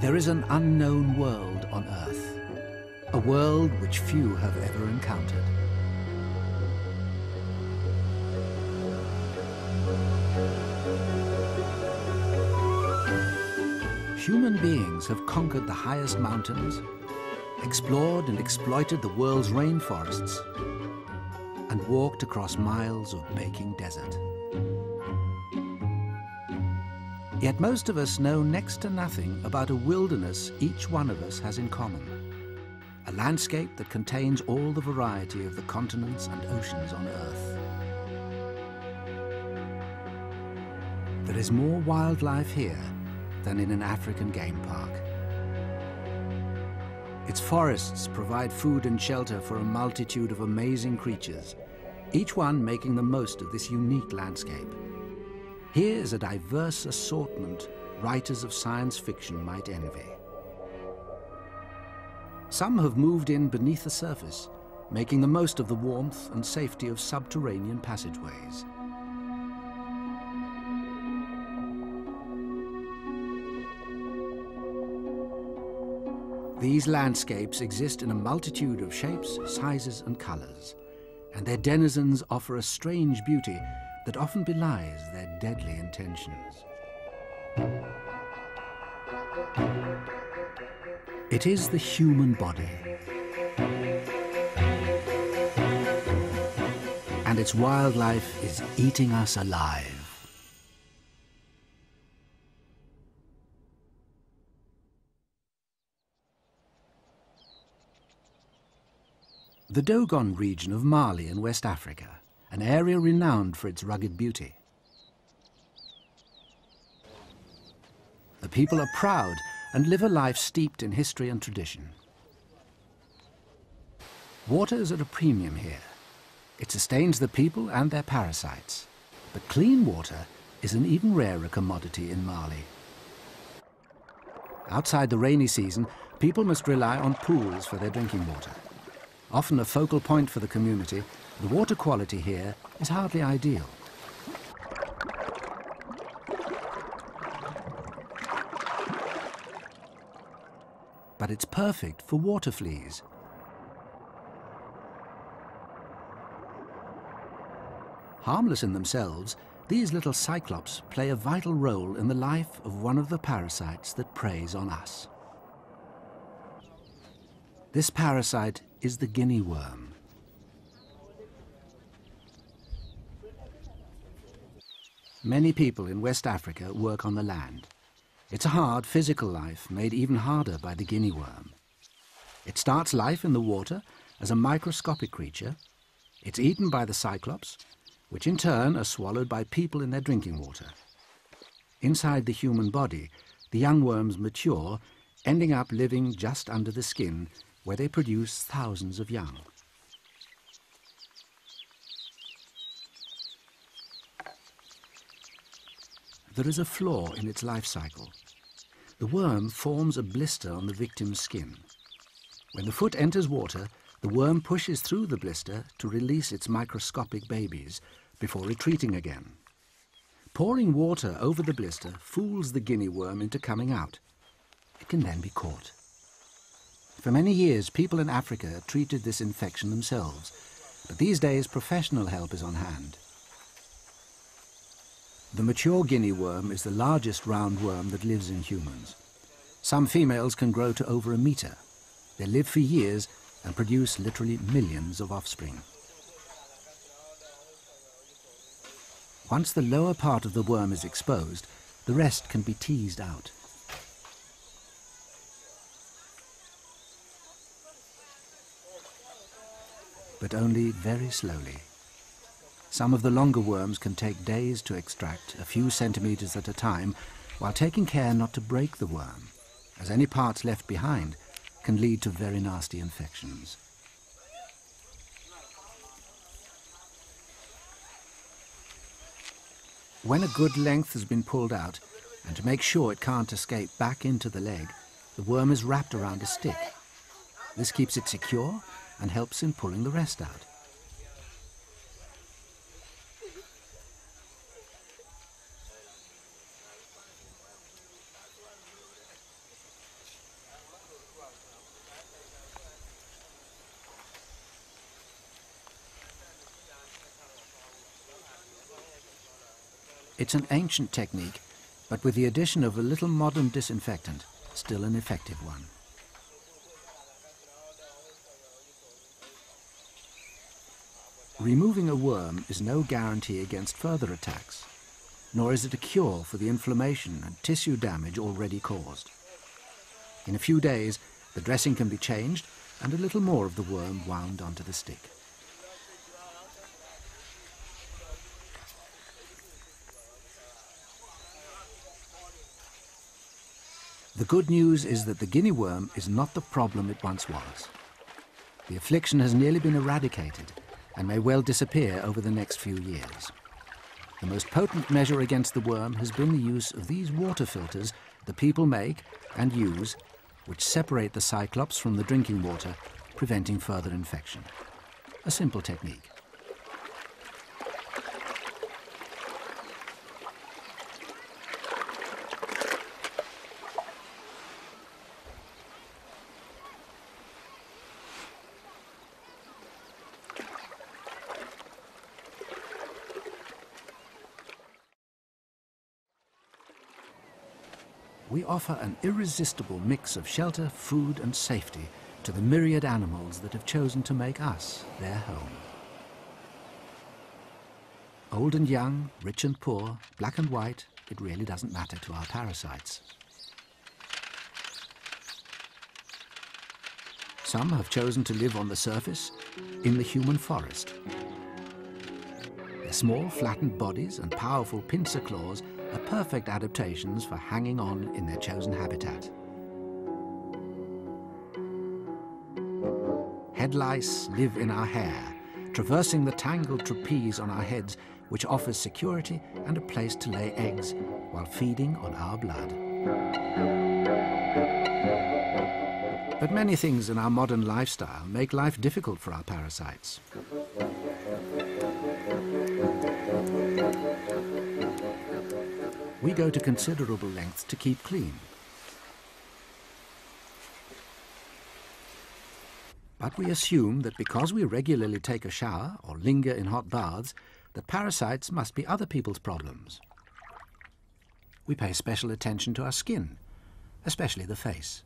There is an unknown world on Earth, a world which few have ever encountered. Human beings have conquered the highest mountains, explored and exploited the world's rainforests, and walked across miles of baking desert. Yet most of us know next to nothing about a wilderness each one of us has in common. A landscape that contains all the variety of the continents and oceans on Earth. There is more wildlife here than in an African game park. Its forests provide food and shelter for a multitude of amazing creatures, each one making the most of this unique landscape. Here is a diverse assortment writers of science fiction might envy. Some have moved in beneath the surface, making the most of the warmth and safety of subterranean passageways. These landscapes exist in a multitude of shapes, sizes and colours, and their denizens offer a strange beauty that often belies their deadly intentions. It is the human body. And its wildlife is eating us alive. The Dogon region of Mali in West Africa, an area renowned for its rugged beauty. The people are proud and live a life steeped in history and tradition. Water is at a premium here. It sustains the people and their parasites. But clean water is an even rarer commodity in Mali. Outside the rainy season, people must rely on pools for their drinking water. Often a focal point for the community, the water quality here is hardly ideal. But it's perfect for water fleas. Harmless in themselves, these little cyclops play a vital role in the life of one of the parasites that preys on us. This parasite is the guinea worm. Many people in West Africa work on the land. It's a hard physical life made even harder by the guinea worm. It starts life in the water as a microscopic creature. It's eaten by the cyclops, which in turn are swallowed by people in their drinking water. Inside the human body, the young worms mature, ending up living just under the skin where they produce thousands of young. There is a flaw in its life cycle. The worm forms a blister on the victim's skin. When the foot enters water, the worm pushes through the blister to release its microscopic babies before retreating again. Pouring water over the blister fools the guinea worm into coming out. It can then be caught. For many years, people in Africa treated this infection themselves, but these days professional help is on hand. The mature guinea worm is the largest roundworm that lives in humans. Some females can grow to over a meter. They live for years and produce literally millions of offspring. Once the lower part of the worm is exposed, the rest can be teased out. but only very slowly. Some of the longer worms can take days to extract, a few centimeters at a time, while taking care not to break the worm, as any parts left behind can lead to very nasty infections. When a good length has been pulled out, and to make sure it can't escape back into the leg, the worm is wrapped around a stick. This keeps it secure and helps in pulling the rest out. It's an ancient technique, but with the addition of a little modern disinfectant, still an effective one. Removing a worm is no guarantee against further attacks, nor is it a cure for the inflammation and tissue damage already caused. In a few days, the dressing can be changed and a little more of the worm wound onto the stick. The good news is that the guinea worm is not the problem it once was. The affliction has nearly been eradicated and may well disappear over the next few years. The most potent measure against the worm has been the use of these water filters the people make and use, which separate the cyclops from the drinking water, preventing further infection. A simple technique. We offer an irresistible mix of shelter, food and safety to the myriad animals that have chosen to make us their home. Old and young, rich and poor, black and white, it really doesn't matter to our parasites. Some have chosen to live on the surface, in the human forest. Their small, flattened bodies and powerful pincer claws are perfect adaptations for hanging on in their chosen habitat. Head lice live in our hair, traversing the tangled trapeze on our heads, which offers security and a place to lay eggs while feeding on our blood. But many things in our modern lifestyle make life difficult for our parasites. We go to considerable lengths to keep clean. But we assume that because we regularly take a shower or linger in hot baths, that parasites must be other people's problems. We pay special attention to our skin, especially the face.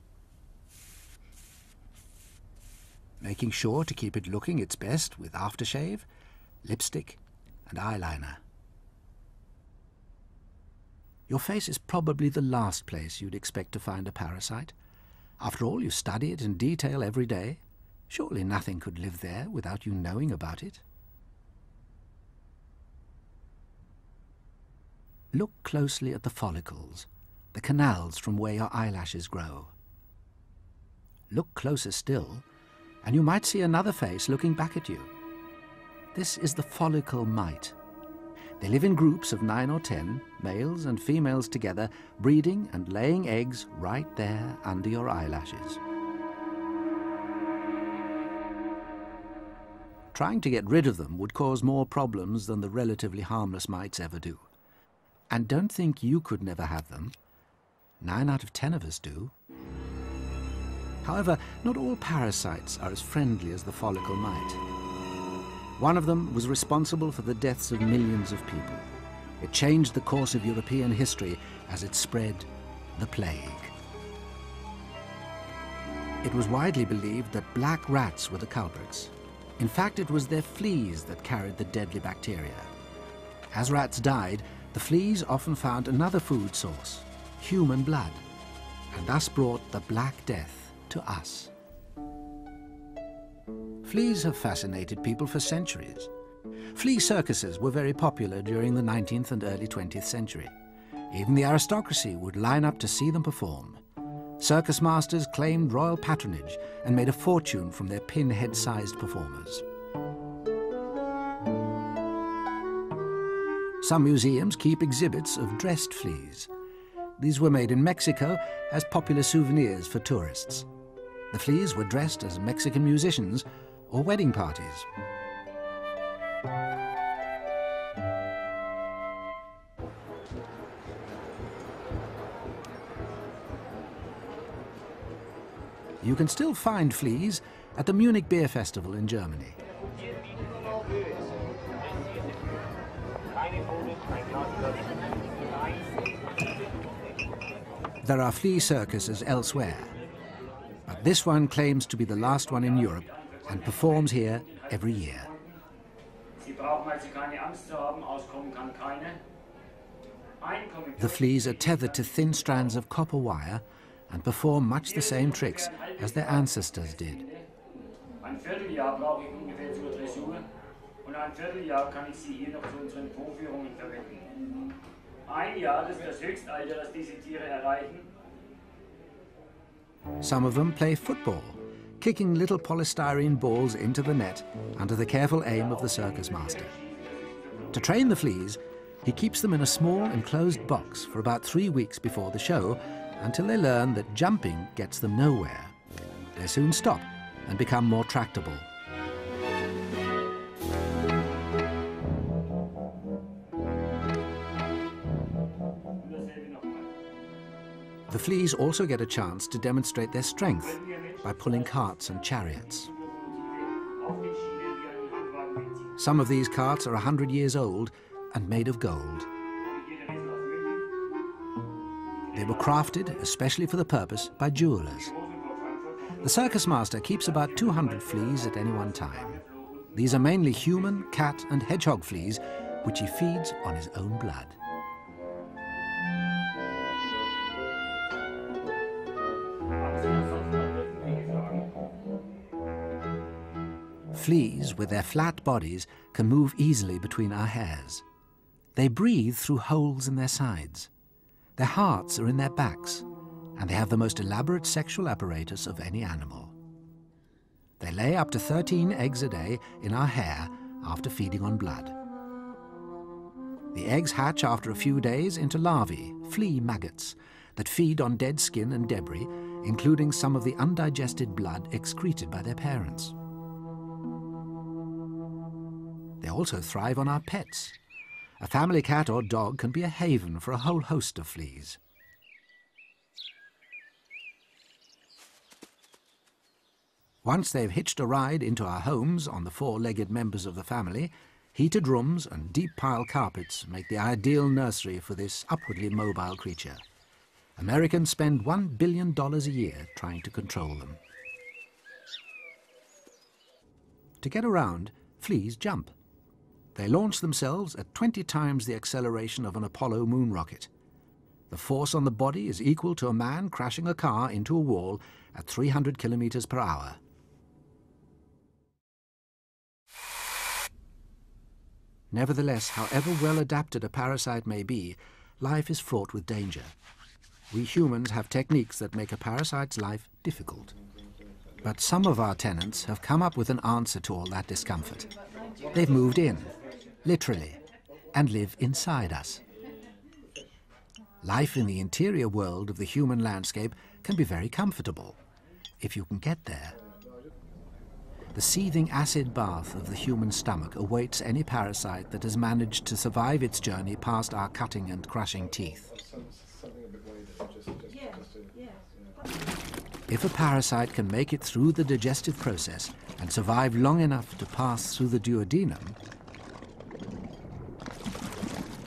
Making sure to keep it looking its best with aftershave, lipstick and eyeliner. Your face is probably the last place you'd expect to find a parasite. After all, you study it in detail every day. Surely nothing could live there without you knowing about it. Look closely at the follicles, the canals from where your eyelashes grow. Look closer still, and you might see another face looking back at you. This is the follicle mite, they live in groups of nine or ten, males and females together, breeding and laying eggs right there under your eyelashes. Trying to get rid of them would cause more problems than the relatively harmless mites ever do. And don't think you could never have them. Nine out of ten of us do. However, not all parasites are as friendly as the follicle mite. One of them was responsible for the deaths of millions of people. It changed the course of European history as it spread the plague. It was widely believed that black rats were the culprits. In fact, it was their fleas that carried the deadly bacteria. As rats died, the fleas often found another food source, human blood, and thus brought the Black Death to us. Fleas have fascinated people for centuries. Flea circuses were very popular during the 19th and early 20th century. Even the aristocracy would line up to see them perform. Circus masters claimed royal patronage and made a fortune from their pinhead-sized performers. Some museums keep exhibits of dressed fleas. These were made in Mexico as popular souvenirs for tourists. The fleas were dressed as Mexican musicians or wedding parties. You can still find fleas at the Munich Beer Festival in Germany. There are flea circuses elsewhere, but this one claims to be the last one in Europe and performs here every year. The fleas are tethered to thin strands of copper wire and perform much the same tricks as their ancestors did. Some of them play football, kicking little polystyrene balls into the net under the careful aim of the circus master. To train the fleas, he keeps them in a small enclosed box for about three weeks before the show until they learn that jumping gets them nowhere. They soon stop and become more tractable. The fleas also get a chance to demonstrate their strength by pulling carts and chariots. Some of these carts are a hundred years old and made of gold. They were crafted, especially for the purpose, by jewelers. The circus master keeps about 200 fleas at any one time. These are mainly human, cat and hedgehog fleas, which he feeds on his own blood. Fleas, with their flat bodies, can move easily between our hairs. They breathe through holes in their sides. Their hearts are in their backs, and they have the most elaborate sexual apparatus of any animal. They lay up to 13 eggs a day in our hair after feeding on blood. The eggs hatch after a few days into larvae, flea maggots, that feed on dead skin and debris, including some of the undigested blood excreted by their parents. They also thrive on our pets. A family cat or dog can be a haven for a whole host of fleas. Once they've hitched a ride into our homes on the four-legged members of the family, heated rooms and deep pile carpets make the ideal nursery for this upwardly mobile creature. Americans spend $1 billion a year trying to control them. To get around, fleas jump. They launch themselves at 20 times the acceleration of an Apollo moon rocket. The force on the body is equal to a man crashing a car into a wall at 300 kilometers per hour. Nevertheless, however well adapted a parasite may be, life is fraught with danger. We humans have techniques that make a parasite's life difficult. But some of our tenants have come up with an answer to all that discomfort. They've moved in, literally, and live inside us. Life in the interior world of the human landscape can be very comfortable, if you can get there. The seething acid bath of the human stomach awaits any parasite that has managed to survive its journey past our cutting and crushing teeth. If a parasite can make it through the digestive process and survive long enough to pass through the duodenum,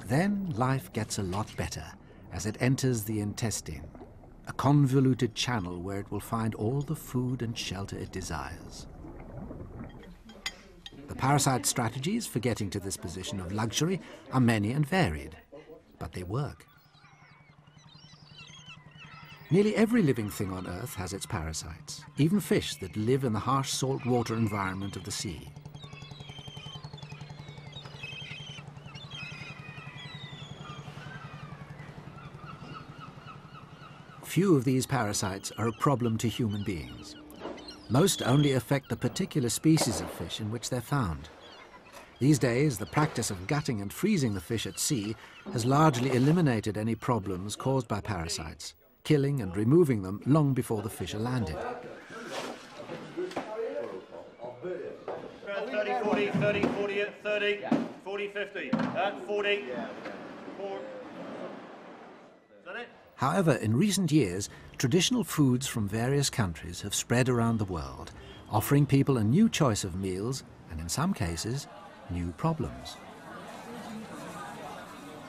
then life gets a lot better as it enters the intestine, a convoluted channel where it will find all the food and shelter it desires. The parasite strategies for getting to this position of luxury are many and varied, but they work. Nearly every living thing on Earth has its parasites, even fish that live in the harsh saltwater environment of the sea. Few of these parasites are a problem to human beings. Most only affect the particular species of fish in which they're found. These days, the practice of gutting and freezing the fish at sea has largely eliminated any problems caused by parasites, killing and removing them long before the fish are landed. 30, 40, 30, 40, 30, 40, 50, uh, 40, 4. Is that it? However, in recent years, traditional foods from various countries have spread around the world, offering people a new choice of meals and, in some cases, new problems.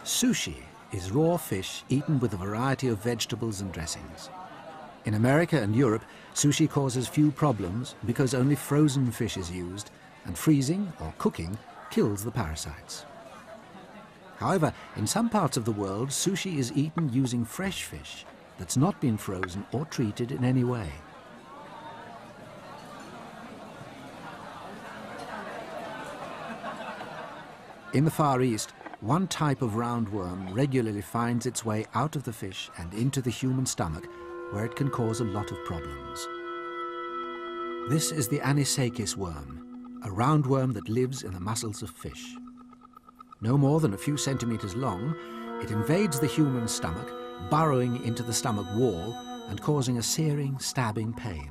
Sushi is raw fish eaten with a variety of vegetables and dressings. In America and Europe, sushi causes few problems because only frozen fish is used, and freezing or cooking kills the parasites. However, in some parts of the world, sushi is eaten using fresh fish that's not been frozen or treated in any way. In the Far East, one type of roundworm regularly finds its way out of the fish and into the human stomach where it can cause a lot of problems. This is the Anisakis worm, a roundworm that lives in the muscles of fish. No more than a few centimeters long, it invades the human stomach, burrowing into the stomach wall and causing a searing, stabbing pain.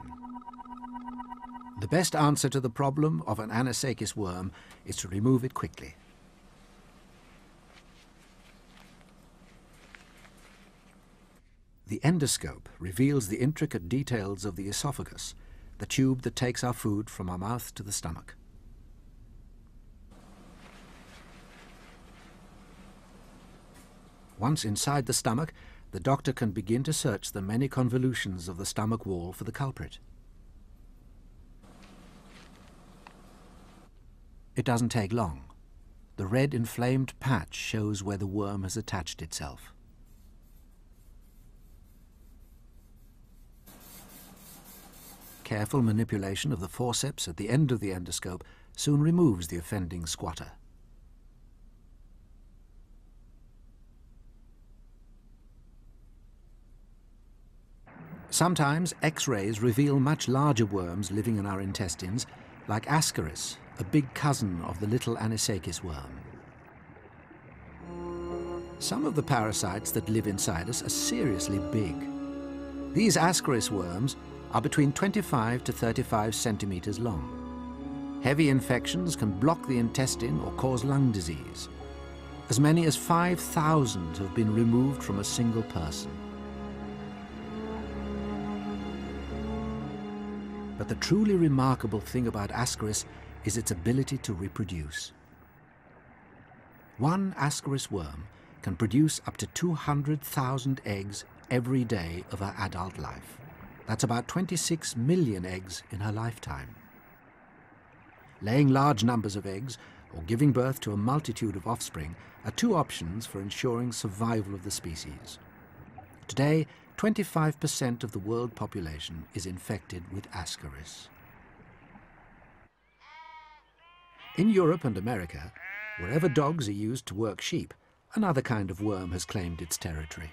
The best answer to the problem of an Anisakis worm is to remove it quickly. The endoscope reveals the intricate details of the esophagus, the tube that takes our food from our mouth to the stomach. Once inside the stomach, the doctor can begin to search the many convolutions of the stomach wall for the culprit. It doesn't take long. The red inflamed patch shows where the worm has attached itself. Careful manipulation of the forceps at the end of the endoscope soon removes the offending squatter. Sometimes X-rays reveal much larger worms living in our intestines, like Ascaris, a big cousin of the little Anisakis worm. Some of the parasites that live inside us are seriously big. These Ascaris worms are between 25 to 35 centimeters long. Heavy infections can block the intestine or cause lung disease. As many as 5,000 have been removed from a single person. But the truly remarkable thing about Ascaris is its ability to reproduce. One Ascaris worm can produce up to 200,000 eggs every day of her adult life. That's about 26 million eggs in her lifetime. Laying large numbers of eggs or giving birth to a multitude of offspring are two options for ensuring survival of the species. Today, 25% of the world population is infected with Ascaris. In Europe and America, wherever dogs are used to work sheep, another kind of worm has claimed its territory.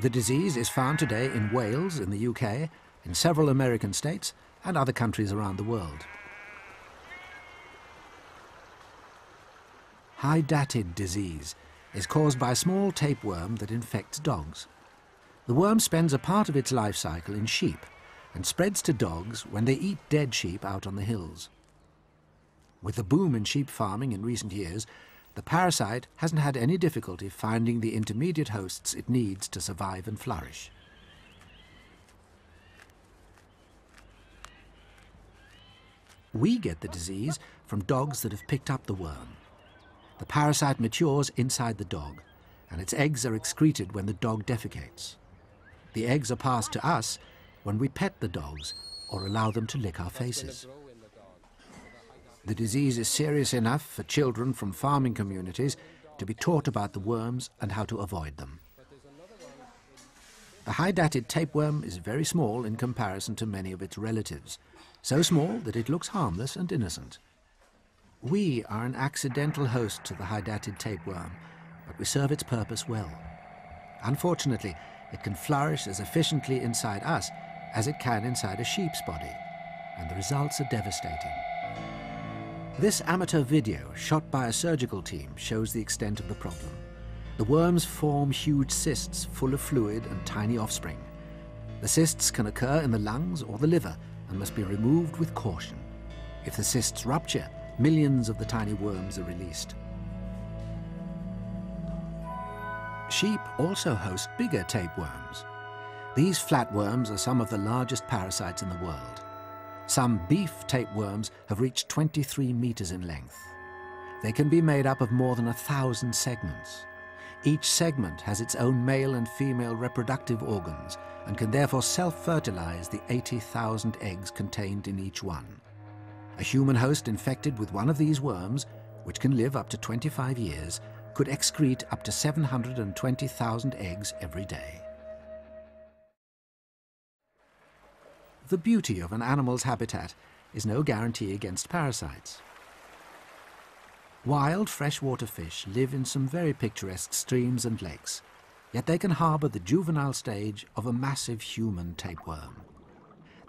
The disease is found today in Wales in the UK, in several American states and other countries around the world. Hydatid disease is caused by a small tapeworm that infects dogs. The worm spends a part of its life cycle in sheep and spreads to dogs when they eat dead sheep out on the hills. With the boom in sheep farming in recent years, the parasite hasn't had any difficulty finding the intermediate hosts it needs to survive and flourish. We get the disease from dogs that have picked up the worm. The parasite matures inside the dog, and its eggs are excreted when the dog defecates. The eggs are passed to us when we pet the dogs or allow them to lick our faces. The disease is serious enough for children from farming communities to be taught about the worms and how to avoid them. The hydatid tapeworm is very small in comparison to many of its relatives, so small that it looks harmless and innocent. We are an accidental host to the hydatid tapeworm, but we serve its purpose well. Unfortunately, it can flourish as efficiently inside us as it can inside a sheep's body, and the results are devastating. This amateur video, shot by a surgical team, shows the extent of the problem. The worms form huge cysts full of fluid and tiny offspring. The cysts can occur in the lungs or the liver and must be removed with caution. If the cysts rupture, millions of the tiny worms are released. Sheep also host bigger tapeworms. These flatworms are some of the largest parasites in the world. Some beef tapeworms have reached 23 meters in length. They can be made up of more than a thousand segments. Each segment has its own male and female reproductive organs and can therefore self-fertilize the 80,000 eggs contained in each one. A human host infected with one of these worms, which can live up to 25 years, could excrete up to 720,000 eggs every day. The beauty of an animal's habitat is no guarantee against parasites. Wild freshwater fish live in some very picturesque streams and lakes, yet they can harbour the juvenile stage of a massive human tapeworm.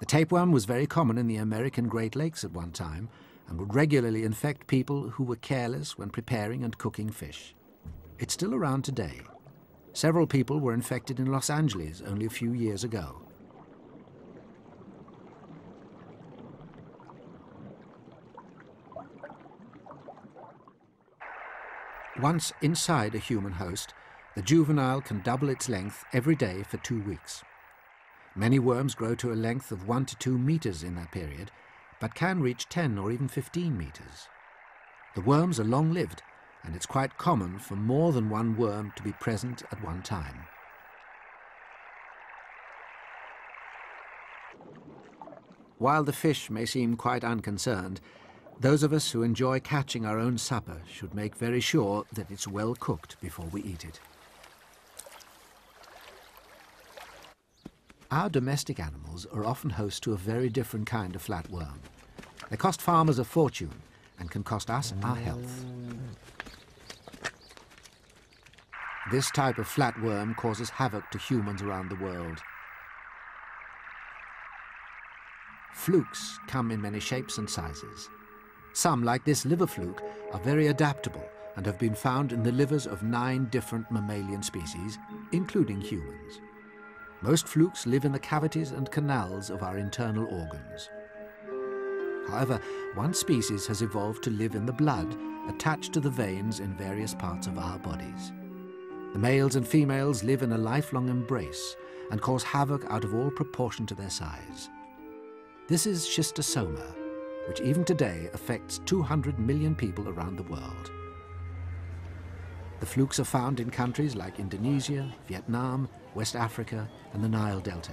The tapeworm was very common in the American Great Lakes at one time and would regularly infect people who were careless when preparing and cooking fish. It's still around today. Several people were infected in Los Angeles only a few years ago. Once inside a human host, the juvenile can double its length every day for two weeks. Many worms grow to a length of one to two meters in that period, but can reach 10 or even 15 meters. The worms are long-lived, and it's quite common for more than one worm to be present at one time. While the fish may seem quite unconcerned, those of us who enjoy catching our own supper should make very sure that it's well cooked before we eat it. Our domestic animals are often host to a very different kind of flatworm. They cost farmers a fortune and can cost us our health. This type of flatworm causes havoc to humans around the world. Flukes come in many shapes and sizes. Some, like this liver fluke, are very adaptable and have been found in the livers of nine different mammalian species, including humans. Most flukes live in the cavities and canals of our internal organs. However, one species has evolved to live in the blood attached to the veins in various parts of our bodies. The males and females live in a lifelong embrace and cause havoc out of all proportion to their size. This is schistosoma, which even today affects 200 million people around the world. The flukes are found in countries like Indonesia, Vietnam, West Africa and the Nile Delta.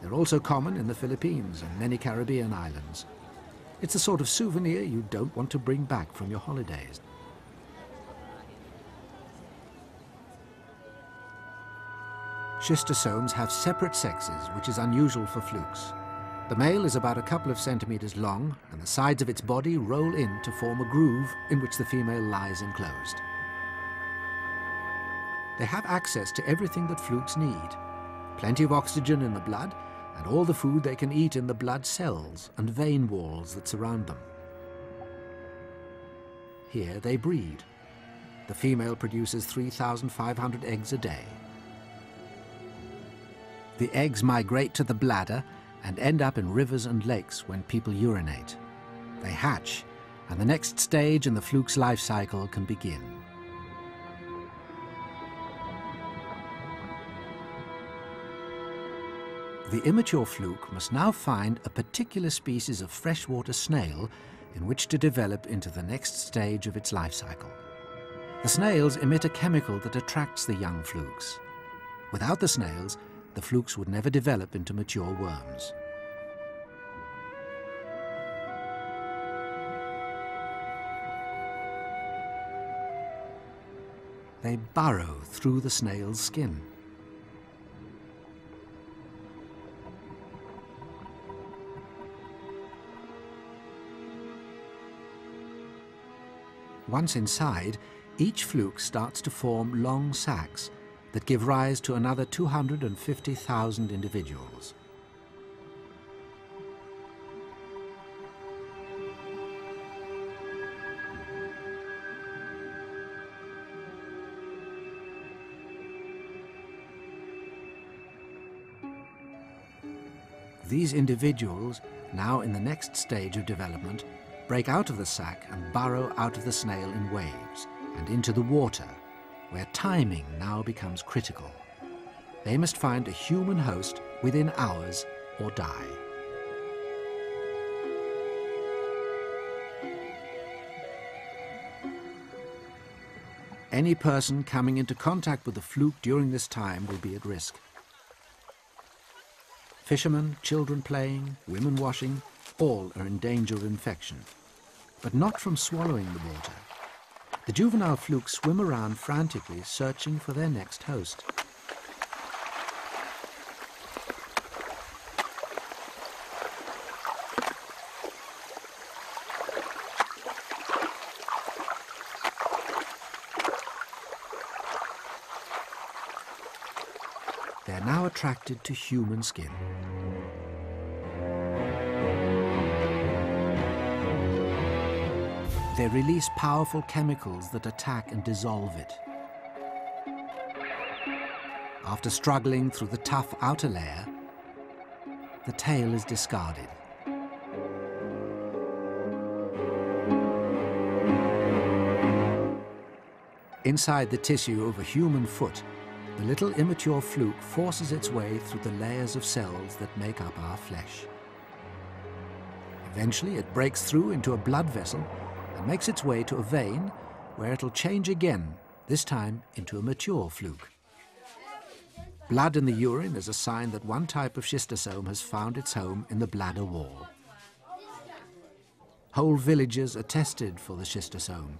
They're also common in the Philippines and many Caribbean islands. It's the sort of souvenir you don't want to bring back from your holidays. Schistosomes have separate sexes, which is unusual for flukes. The male is about a couple of centimetres long, and the sides of its body roll in to form a groove in which the female lies enclosed. They have access to everything that flukes need. Plenty of oxygen in the blood, and all the food they can eat in the blood cells and vein walls that surround them. Here they breed. The female produces 3,500 eggs a day. The eggs migrate to the bladder and end up in rivers and lakes when people urinate. They hatch, and the next stage in the fluke's life cycle can begin. The immature fluke must now find a particular species of freshwater snail in which to develop into the next stage of its life cycle. The snails emit a chemical that attracts the young flukes. Without the snails, the flukes would never develop into mature worms. They burrow through the snail's skin. Once inside, each fluke starts to form long sacs that give rise to another 250,000 individuals. These individuals, now in the next stage of development, break out of the sack and burrow out of the snail in waves and into the water, where timing now becomes critical. They must find a human host within hours or die. Any person coming into contact with the fluke during this time will be at risk. Fishermen, children playing, women washing, all are in danger of infection but not from swallowing the water. The juvenile flukes swim around frantically searching for their next host. They are now attracted to human skin. They release powerful chemicals that attack and dissolve it. After struggling through the tough outer layer, the tail is discarded. Inside the tissue of a human foot, the little immature fluke forces its way through the layers of cells that make up our flesh. Eventually, it breaks through into a blood vessel and makes its way to a vein where it'll change again, this time into a mature fluke. Blood in the urine is a sign that one type of schistosome has found its home in the bladder wall. Whole villages are tested for the schistosome.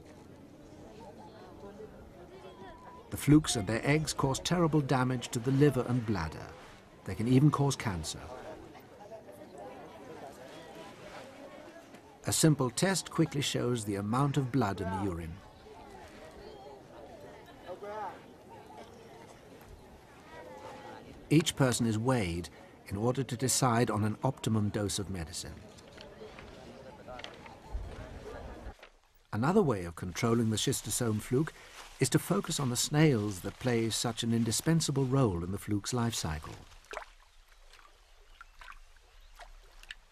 The flukes and their eggs cause terrible damage to the liver and bladder. They can even cause cancer. A simple test quickly shows the amount of blood in the urine. Each person is weighed in order to decide on an optimum dose of medicine. Another way of controlling the schistosome fluke is to focus on the snails that play such an indispensable role in the fluke's life cycle.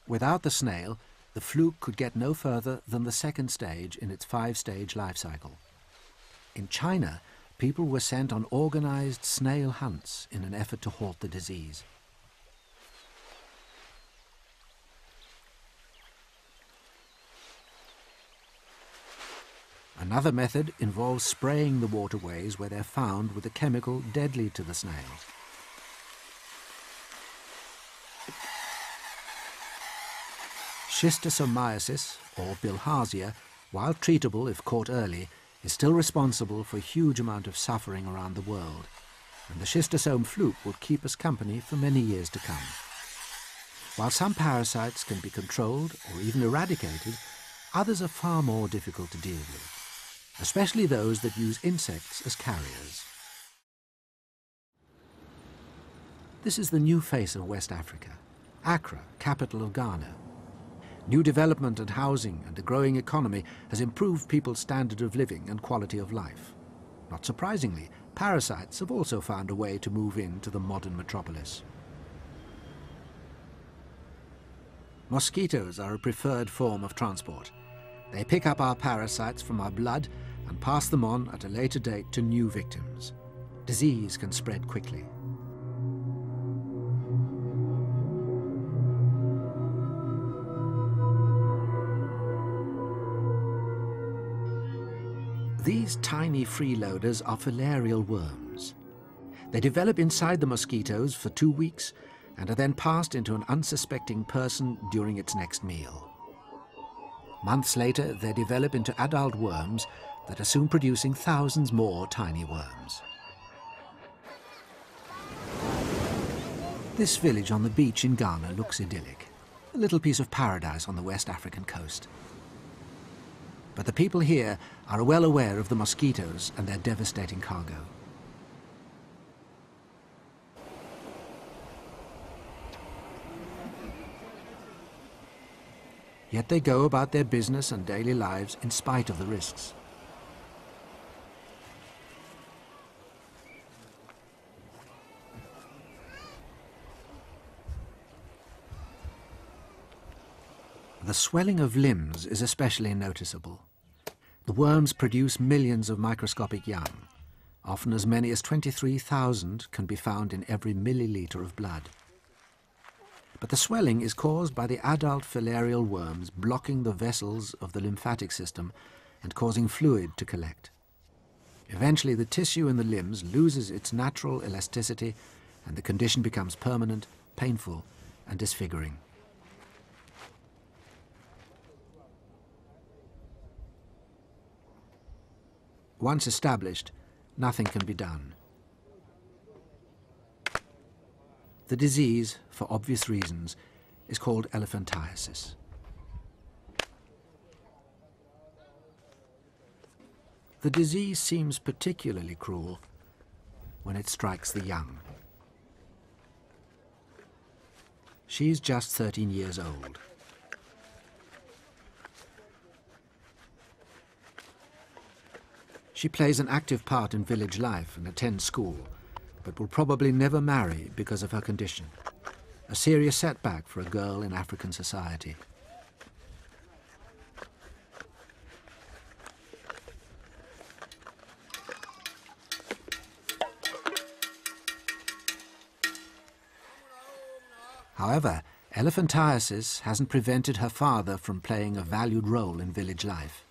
Without the snail, the fluke could get no further than the second stage in its five-stage life cycle. In China, people were sent on organized snail hunts in an effort to halt the disease. Another method involves spraying the waterways where they're found with a chemical deadly to the snails. Schistosomiasis, or bilharzia, while treatable if caught early, is still responsible for a huge amount of suffering around the world, and the schistosome fluke will keep us company for many years to come. While some parasites can be controlled or even eradicated, others are far more difficult to deal with especially those that use insects as carriers. This is the new face of West Africa, Accra, capital of Ghana. New development and housing and a growing economy has improved people's standard of living and quality of life. Not surprisingly, parasites have also found a way to move into the modern metropolis. Mosquitoes are a preferred form of transport. They pick up our parasites from our blood and pass them on at a later date to new victims. Disease can spread quickly. These tiny freeloaders are filarial worms. They develop inside the mosquitoes for two weeks and are then passed into an unsuspecting person during its next meal. Months later, they develop into adult worms that are soon producing thousands more tiny worms. This village on the beach in Ghana looks idyllic, a little piece of paradise on the West African coast. But the people here are well aware of the mosquitoes and their devastating cargo. Yet they go about their business and daily lives in spite of the risks. The swelling of limbs is especially noticeable. The worms produce millions of microscopic young. Often as many as 23,000 can be found in every milliliter of blood. But the swelling is caused by the adult filarial worms blocking the vessels of the lymphatic system and causing fluid to collect. Eventually, the tissue in the limbs loses its natural elasticity and the condition becomes permanent, painful, and disfiguring. Once established, nothing can be done. The disease, for obvious reasons, is called elephantiasis. The disease seems particularly cruel when it strikes the young. She's just 13 years old. She plays an active part in village life and attends school, but will probably never marry because of her condition. A serious setback for a girl in African society. However, elephantiasis hasn't prevented her father from playing a valued role in village life.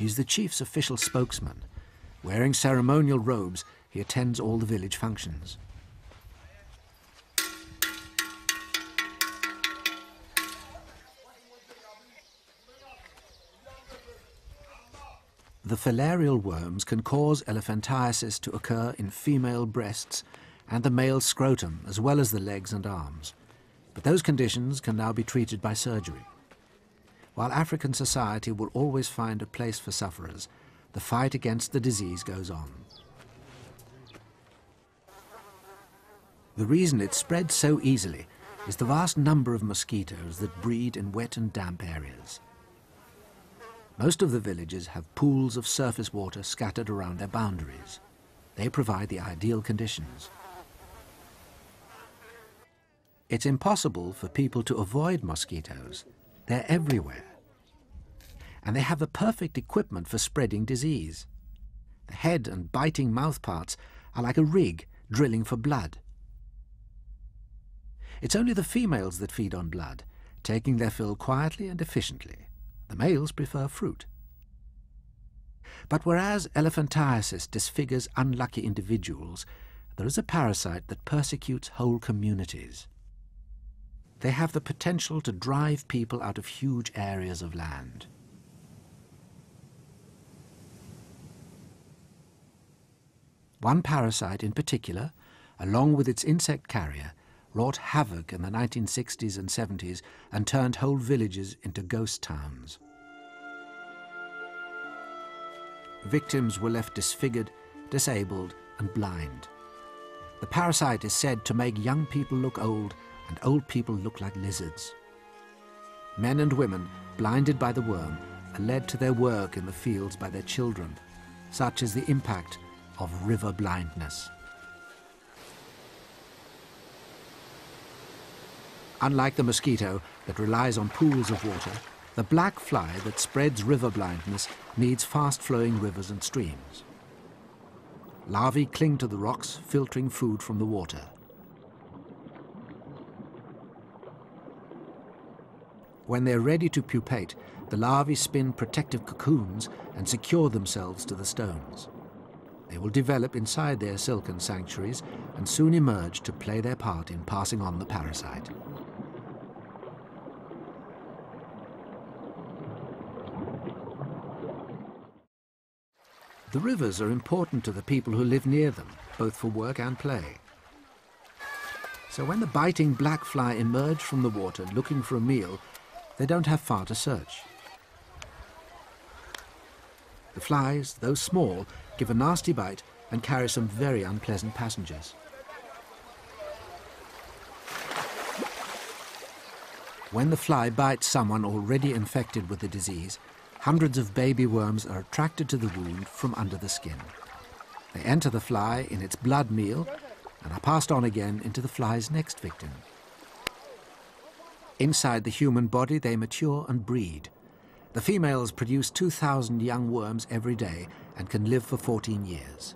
He's the chief's official spokesman. Wearing ceremonial robes, he attends all the village functions. The filarial worms can cause elephantiasis to occur in female breasts and the male scrotum, as well as the legs and arms. But those conditions can now be treated by surgery. While African society will always find a place for sufferers, the fight against the disease goes on. The reason it spreads so easily is the vast number of mosquitoes that breed in wet and damp areas. Most of the villages have pools of surface water scattered around their boundaries. They provide the ideal conditions. It's impossible for people to avoid mosquitoes. They're everywhere and they have the perfect equipment for spreading disease. The head and biting mouth parts are like a rig drilling for blood. It's only the females that feed on blood, taking their fill quietly and efficiently. The males prefer fruit. But whereas elephantiasis disfigures unlucky individuals, there is a parasite that persecutes whole communities. They have the potential to drive people out of huge areas of land. One parasite in particular, along with its insect carrier, wrought havoc in the 1960s and 70s and turned whole villages into ghost towns. Victims were left disfigured, disabled and blind. The parasite is said to make young people look old and old people look like lizards. Men and women, blinded by the worm, are led to their work in the fields by their children. Such is the impact of river blindness. Unlike the mosquito that relies on pools of water, the black fly that spreads river blindness needs fast-flowing rivers and streams. Larvae cling to the rocks, filtering food from the water. When they're ready to pupate, the larvae spin protective cocoons and secure themselves to the stones. They will develop inside their silken sanctuaries and soon emerge to play their part in passing on the parasite. The rivers are important to the people who live near them, both for work and play. So when the biting black fly emerge from the water looking for a meal, they don't have far to search. The flies, though small, give a nasty bite and carry some very unpleasant passengers. When the fly bites someone already infected with the disease, hundreds of baby worms are attracted to the wound from under the skin. They enter the fly in its blood meal and are passed on again into the fly's next victim. Inside the human body, they mature and breed. The females produce 2,000 young worms every day and can live for 14 years.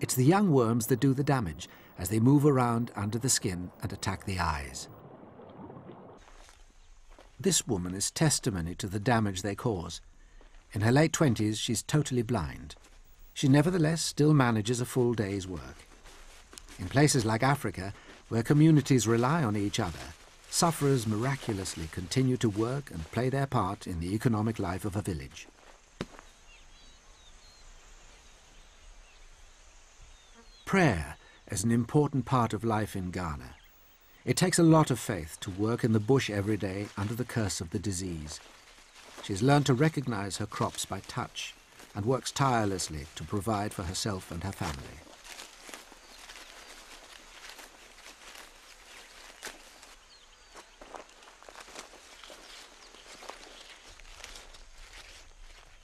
It's the young worms that do the damage as they move around under the skin and attack the eyes. This woman is testimony to the damage they cause. In her late twenties, she's totally blind. She nevertheless still manages a full day's work. In places like Africa, where communities rely on each other, sufferers miraculously continue to work and play their part in the economic life of a village. Prayer is an important part of life in Ghana. It takes a lot of faith to work in the bush every day under the curse of the disease. She's learned to recognize her crops by touch and works tirelessly to provide for herself and her family.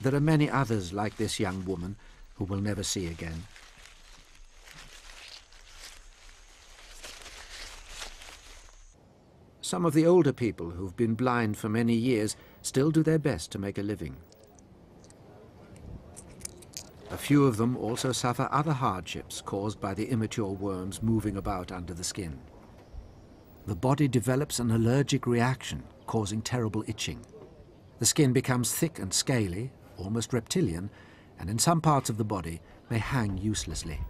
There are many others like this young woman who we'll never see again. Some of the older people who've been blind for many years still do their best to make a living. A few of them also suffer other hardships caused by the immature worms moving about under the skin. The body develops an allergic reaction, causing terrible itching. The skin becomes thick and scaly, almost reptilian, and in some parts of the body may hang uselessly.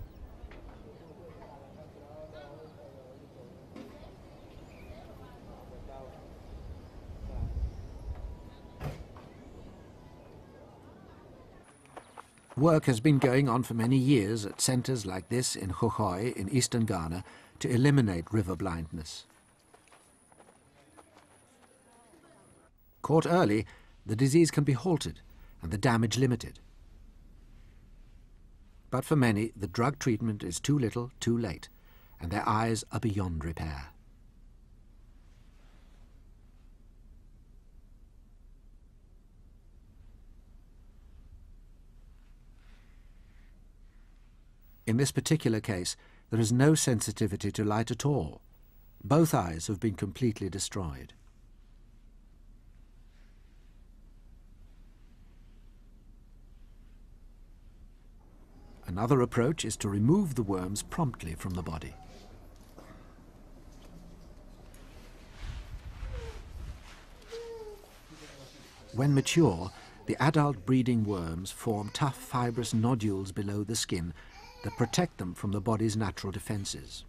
Work has been going on for many years at centres like this in Khokhoi in eastern Ghana to eliminate river blindness. Caught early, the disease can be halted and the damage limited. But for many, the drug treatment is too little, too late, and their eyes are beyond repair. In this particular case, there is no sensitivity to light at all. Both eyes have been completely destroyed. Another approach is to remove the worms promptly from the body. When mature, the adult breeding worms form tough fibrous nodules below the skin that protect them from the body's natural defenses.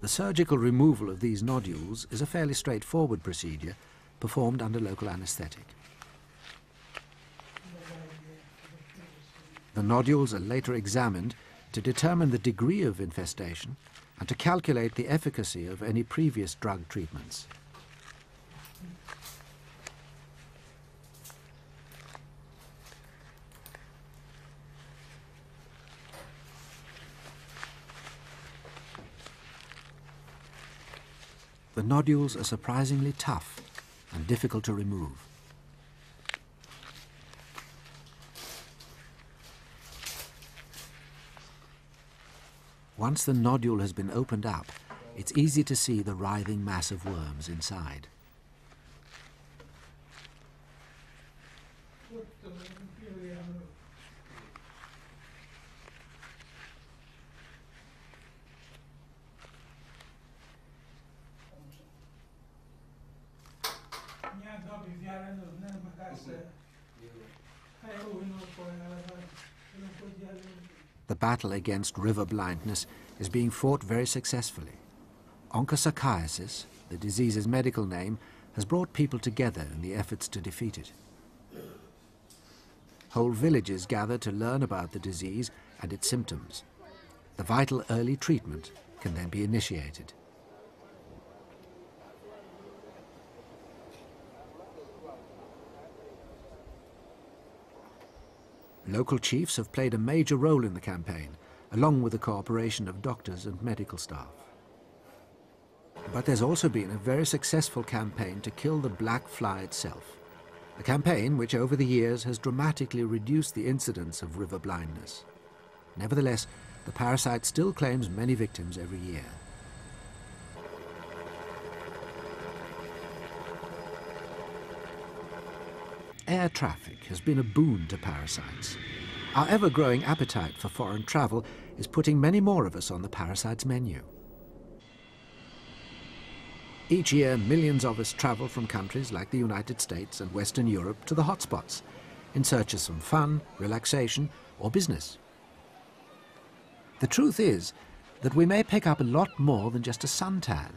The surgical removal of these nodules is a fairly straightforward procedure performed under local anaesthetic. The nodules are later examined to determine the degree of infestation and to calculate the efficacy of any previous drug treatments. The nodules are surprisingly tough and difficult to remove. Once the nodule has been opened up, it's easy to see the writhing mass of worms inside. Battle against river blindness is being fought very successfully. Onchocerciasis, the disease's medical name, has brought people together in the efforts to defeat it. Whole villages gather to learn about the disease and its symptoms. The vital early treatment can then be initiated. Local chiefs have played a major role in the campaign, along with the cooperation of doctors and medical staff. But there's also been a very successful campaign to kill the black fly itself. A campaign which over the years has dramatically reduced the incidence of river blindness. Nevertheless, the parasite still claims many victims every year. Air traffic has been a boon to parasites. Our ever-growing appetite for foreign travel is putting many more of us on the parasites menu. Each year, millions of us travel from countries like the United States and Western Europe to the hotspots in search of some fun, relaxation, or business. The truth is that we may pick up a lot more than just a suntan.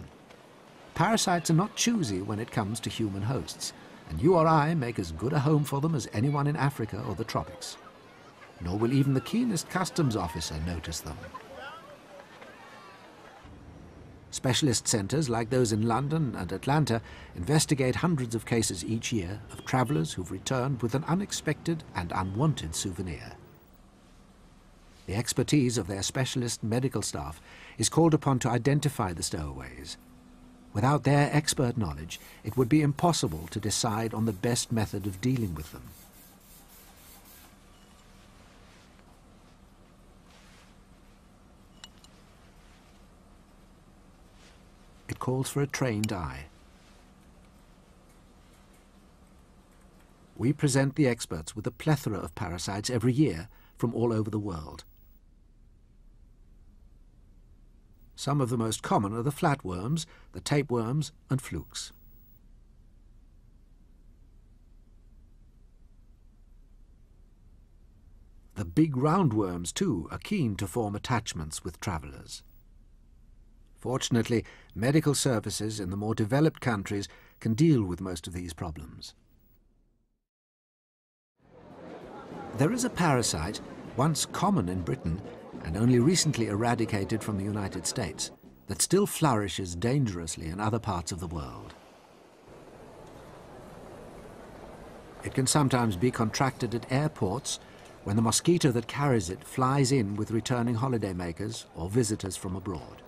Parasites are not choosy when it comes to human hosts, and you or I make as good a home for them as anyone in Africa or the tropics. Nor will even the keenest customs officer notice them. Specialist centres like those in London and Atlanta investigate hundreds of cases each year of travellers who've returned with an unexpected and unwanted souvenir. The expertise of their specialist medical staff is called upon to identify the stowaways. Without their expert knowledge, it would be impossible to decide on the best method of dealing with them. It calls for a trained eye. We present the experts with a plethora of parasites every year from all over the world. Some of the most common are the flatworms, the tapeworms and flukes. The big roundworms, too, are keen to form attachments with travellers. Fortunately, medical services in the more developed countries can deal with most of these problems. There is a parasite, once common in Britain, and only recently eradicated from the United States, that still flourishes dangerously in other parts of the world. It can sometimes be contracted at airports when the mosquito that carries it flies in with returning holidaymakers or visitors from abroad.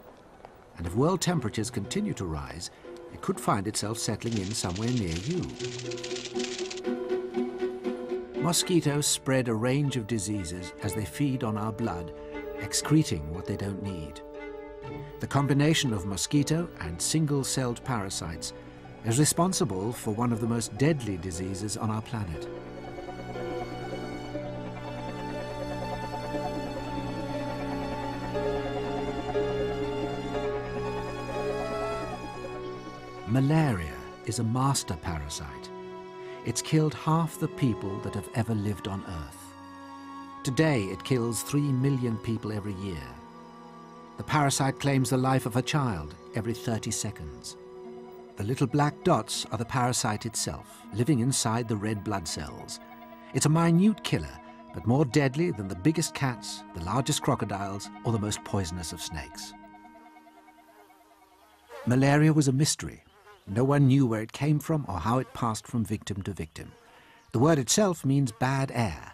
And if world temperatures continue to rise, it could find itself settling in somewhere near you. Mosquitoes spread a range of diseases as they feed on our blood excreting what they don't need. The combination of mosquito and single-celled parasites is responsible for one of the most deadly diseases on our planet. Malaria is a master parasite. It's killed half the people that have ever lived on Earth. Today, it kills 3 million people every year. The parasite claims the life of a child every 30 seconds. The little black dots are the parasite itself, living inside the red blood cells. It's a minute killer, but more deadly than the biggest cats, the largest crocodiles, or the most poisonous of snakes. Malaria was a mystery. No one knew where it came from or how it passed from victim to victim. The word itself means bad air,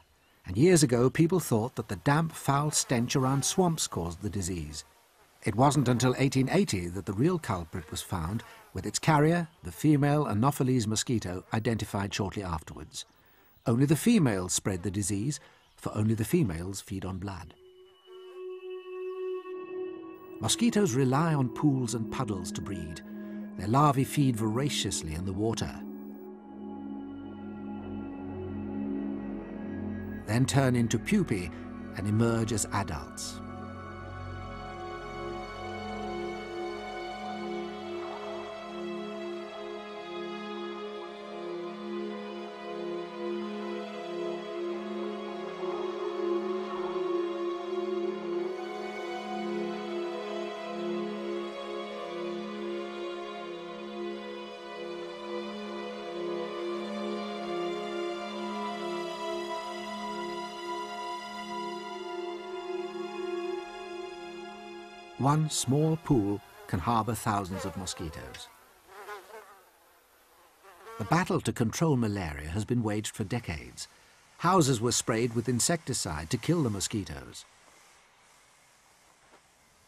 and years ago people thought that the damp, foul stench around swamps caused the disease. It wasn't until 1880 that the real culprit was found, with its carrier, the female Anopheles mosquito, identified shortly afterwards. Only the females spread the disease, for only the females feed on blood. Mosquitoes rely on pools and puddles to breed. Their larvae feed voraciously in the water. Then turn into pupae and emerge as adults. One small pool can harbour thousands of mosquitoes. The battle to control malaria has been waged for decades. Houses were sprayed with insecticide to kill the mosquitoes.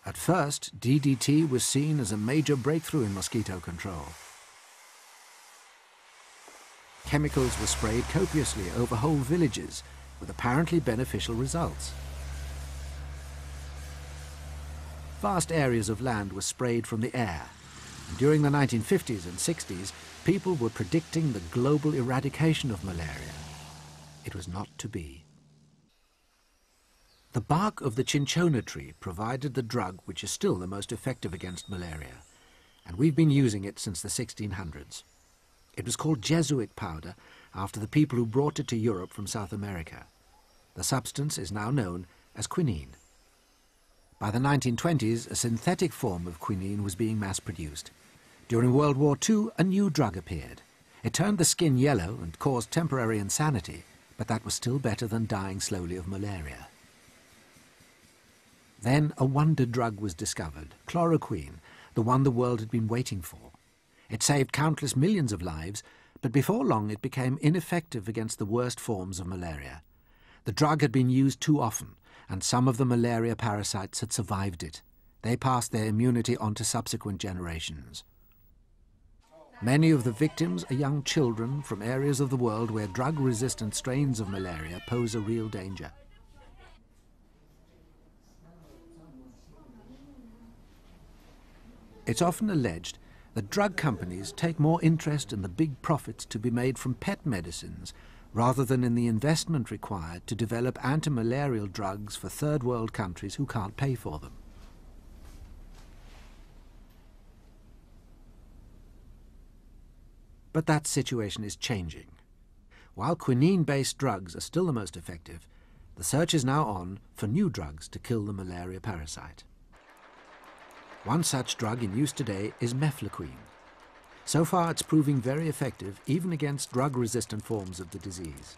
At first, DDT was seen as a major breakthrough in mosquito control. Chemicals were sprayed copiously over whole villages with apparently beneficial results. Vast areas of land were sprayed from the air. And during the 1950s and 60s, people were predicting the global eradication of malaria. It was not to be. The bark of the cinchona tree provided the drug which is still the most effective against malaria. and we've been using it since the 1600s. It was called Jesuit powder after the people who brought it to Europe from South America. The substance is now known as quinine. By the 1920s, a synthetic form of quinine was being mass-produced. During World War II, a new drug appeared. It turned the skin yellow and caused temporary insanity, but that was still better than dying slowly of malaria. Then a wonder drug was discovered, chloroquine, the one the world had been waiting for. It saved countless millions of lives, but before long it became ineffective against the worst forms of malaria. The drug had been used too often, and some of the malaria parasites had survived it. They passed their immunity on to subsequent generations. Many of the victims are young children from areas of the world where drug-resistant strains of malaria pose a real danger. It's often alleged that drug companies take more interest in the big profits to be made from pet medicines rather than in the investment required to develop anti-malarial drugs for third world countries who can't pay for them. But that situation is changing. While quinine-based drugs are still the most effective, the search is now on for new drugs to kill the malaria parasite. One such drug in use today is mefloquine. So far it's proving very effective even against drug-resistant forms of the disease.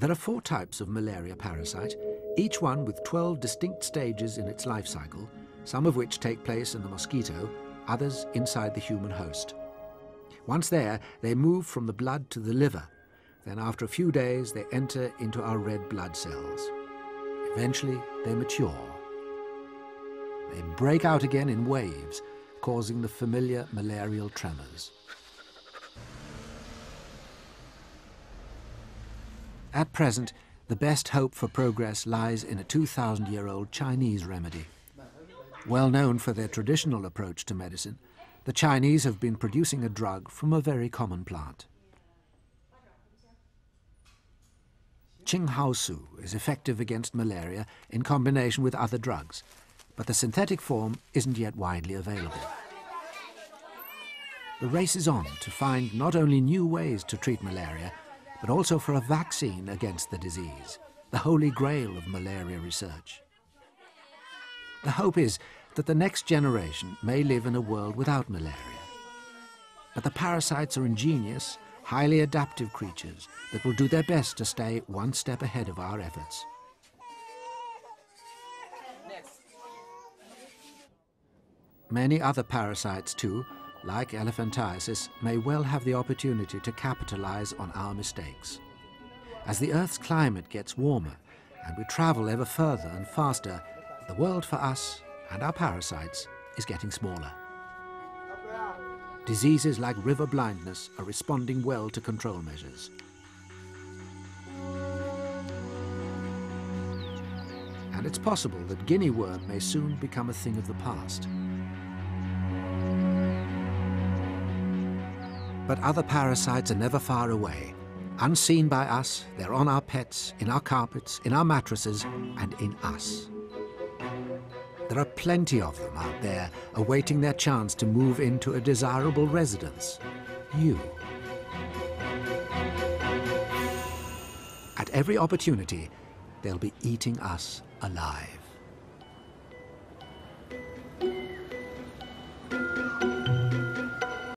There are four types of malaria parasite, each one with 12 distinct stages in its life cycle, some of which take place in the mosquito, others inside the human host. Once there, they move from the blood to the liver. Then after a few days, they enter into our red blood cells. Eventually, they mature they break out again in waves, causing the familiar malarial tremors. At present, the best hope for progress lies in a 2,000-year-old Chinese remedy. Well known for their traditional approach to medicine, the Chinese have been producing a drug from a very common plant. Qinghaosu is effective against malaria in combination with other drugs, but the synthetic form isn't yet widely available. The race is on to find not only new ways to treat malaria, but also for a vaccine against the disease, the holy grail of malaria research. The hope is that the next generation may live in a world without malaria. But the parasites are ingenious, highly adaptive creatures that will do their best to stay one step ahead of our efforts. Many other parasites too, like elephantiasis, may well have the opportunity to capitalize on our mistakes. As the Earth's climate gets warmer and we travel ever further and faster, the world for us and our parasites is getting smaller. Diseases like river blindness are responding well to control measures. And it's possible that guinea worm may soon become a thing of the past. But other parasites are never far away. Unseen by us, they're on our pets, in our carpets, in our mattresses, and in us. There are plenty of them out there, awaiting their chance to move into a desirable residence. You. At every opportunity, they'll be eating us alive.